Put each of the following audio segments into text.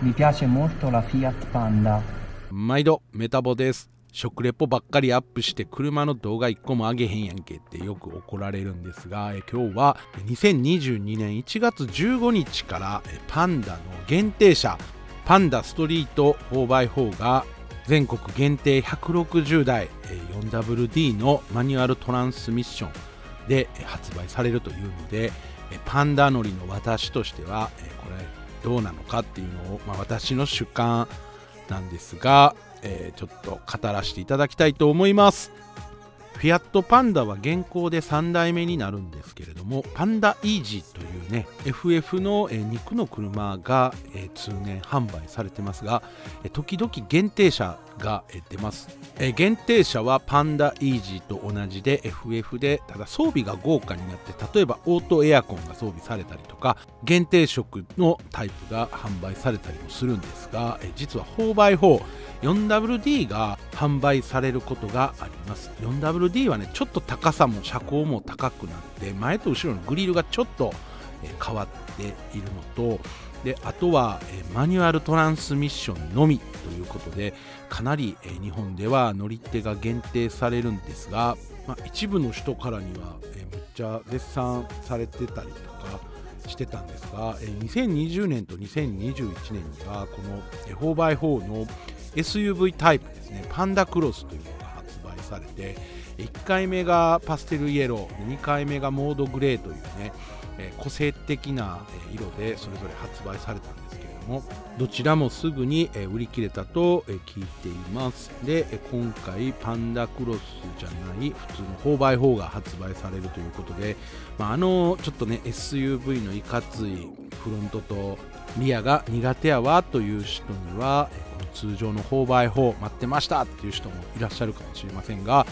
Mi piace molto la Fiat Panda. 毎度メタボです食レポばっかりアップして車の動画1個も上げへんやんけってよく怒られるんですがえ今日は2022年1月15日からパンダの限定車パンダストリート 4x4 が全国限定160台 4WD のマニュアルトランスミッションで発売されるというのでパンダ乗りの私としてはこれどうなのかっていうのを、まあ、私の主観なんですが、えーちょっと語らせていただきたいと思います。フィアットパンダは現行で3代目になるんですけれどもパンダイージーというね FF の、肉の車が、通年販売されてますが、時々限定車が、出ます、限定車はパンダイージーと同じで FF でただ装備が豪華になって例えばオートエアコンが装備されたりとか限定色のタイプが販売されたりもするんですが、実は 4x4 4WD が販売されることがあります。4WD はねちょっと高さも車高も高くなって前と後ろのグリルがちょっとえ変わっているのとであとはえマニュアルトランスミッションのみということでかなりえ日本では乗り手が限定されるんですが、まあ、一部の人からにはえむっちゃ絶賛されてたりとかしてたんですがえ2020年と2021年にはこのえー 4x4 の SUV タイプですね。パンダクロスというのがされて1回目がパステルイエロー2回目がモードグレーというねえ個性的な色でそれぞれ発売されたんですけれどもどちらもすぐに売り切れたと聞いています。で今回パンダクロスじゃない普通の 4x4 が発売されるということで、まあ、あのちょっとね SUV のいかついフロントとリアが苦手やわという人には通常の 4x4 待ってましたっていう人もいらっしゃるかもしれませんが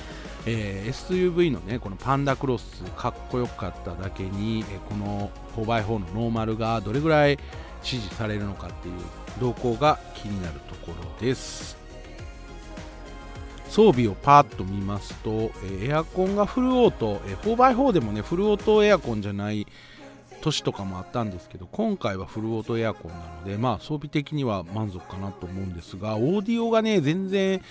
えー SUV のねこのパンダクロスかっこよかっただけに、えこの 4x4 のノーマルがどれぐらい支持されるのかっていう動向が気になるところです。装備をパーッと見ますと、えエアコンがフルオート、えー 4x4 でもねフルオートエアコンじゃない年とかもあったんですけど今回はフルオートエアコンなのでまあ装備的には満足かなと思うんですがオーディオがね全然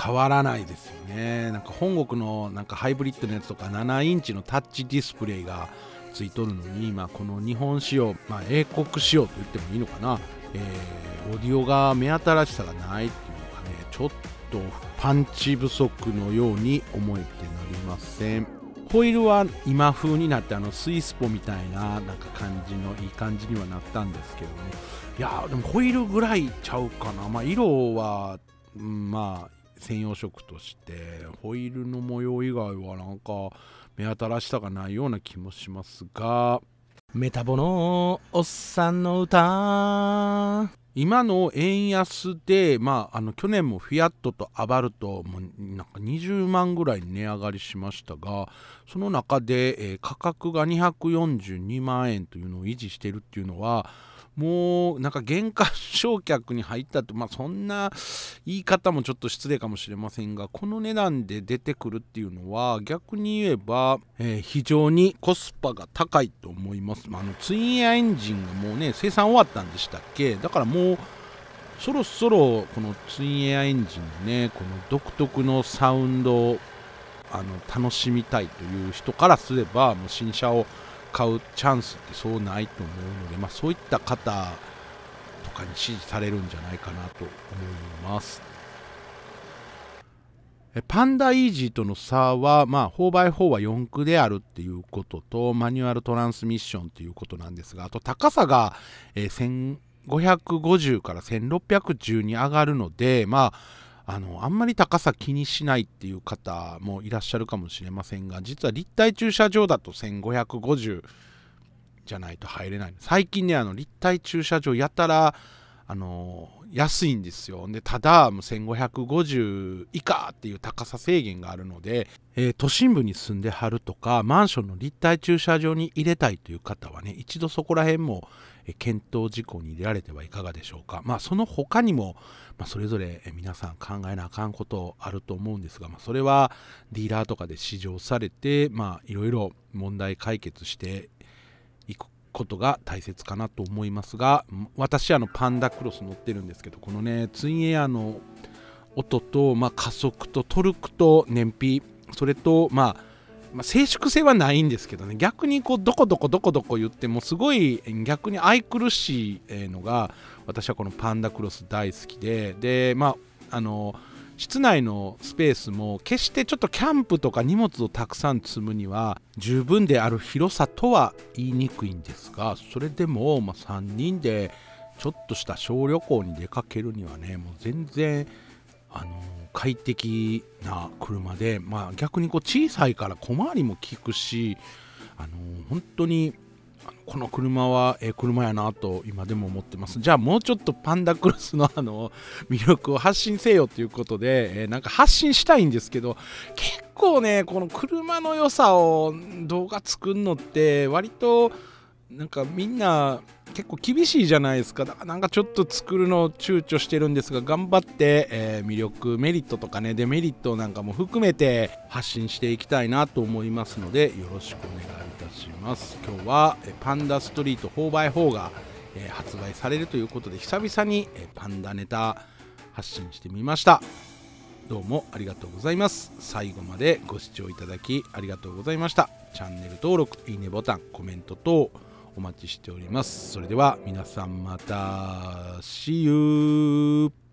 変わらないですよね。なんか本国のなんかハイブリッドのやつとか7インチのタッチディスプレイがついとるのに、まあ、この日本仕様、まあ、英国仕様と言ってもいいのかな、えーオーディオが目新しさがないっていうのがねちょっとパンチ不足のように思えてなりません。ホイールは今風になってあのスイスポみたいななんか感じのいい感じにはなったんですけどもいやでもホイールぐらいちゃうかな。まあ色は、うんまあ専用色としてホイールの模様以外はなんか目新しさがないような気もしますがメタボのおっさんの歌。今の円安で、まあ、あの去年もフィアットとアバルトもなんか20万ぐらい値上がりしましたがその中で、えー価格が242万円というのを維持しているっていうのはもうなんか減価償却に入ったとまあそんな言い方もちょっと失礼かもしれませんがこの値段で出てくるっていうのは逆に言えば、えー非常にコスパが高いと思います、まあ、あのツインエアエンジンがもうね生産終わったんでしたっけ？だからもうそろそろこのツインエアエンジンのねこの独特のサウンドをあの楽しみたいという人からすればもう新車を買うチャンスってそうないと思うので、まあ、そういった方とかに支持されるんじゃないかなと思います。パンダイージーとの差は、まあ、4x4 は4駆であるっていうことと、マニュアルトランスミッションっていうことなんですが、あと高さが、えー1550から1610に上がるので、まあ、あのあんまり高さ気にしないっていう方もいらっしゃるかもしれませんが実は立体駐車場だと1550じゃないと入れない。最近ねあの立体駐車場やたらあの安いんですよ。でただ1550以下っていう高さ制限があるので、えー都心部に住んではるとかマンションの立体駐車場に入れたいという方はね一度そこら辺もえ検討事項に入れられてはいかがでしょうか。まあその他にも、まあ、それぞれ皆さん考えなあかんことあると思うんですが、まあ、それはディーラーとかで試乗されてまあいろいろ問題解決してことが大切かなと思いますが私あのパンダクロス乗ってるんですけどこのねツインエアの音と、まあ、加速とトルクと燃費それとまあまあ、静粛性はないんですけどね逆にこうどこどこどこどこ言ってもすごい逆に愛くるしいのが私はこのパンダクロス大好きででまああの室内のスペースも決してちょっとキャンプとか荷物をたくさん積むには十分である広さとは言いにくいんですがそれでも、ま、3人でちょっとした小旅行に出かけるにはねもう全然あの快適な車で、まあ、逆にこう小さいから小回りも利くしあの本当にこの車はえ車やなと今でも思ってます。じゃあもうちょっとパンダクロスのあの魅力を発信せよということで、え、なんか発信したいんですけど結構ねこの車の良さを動画作るのって割となんかみんな結構厳しいじゃないですか。だからなんかちょっと作るのを躊躇してるんですが頑張って、えー、魅力メリットとかねデメリットなんかも含めて発信していきたいなと思いますのでよろしくお願いいたします。今日は、パンダストリート 4x4 が、えー、発売されるということで久々に、えパンダネタ発信してみました。どうもありがとうございます。最後までご視聴いただきありがとうございました。チャンネル登録いいねボタンコメント等お待ちしております。それでは皆さんまた。See you!